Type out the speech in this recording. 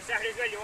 Esse é arregalhão.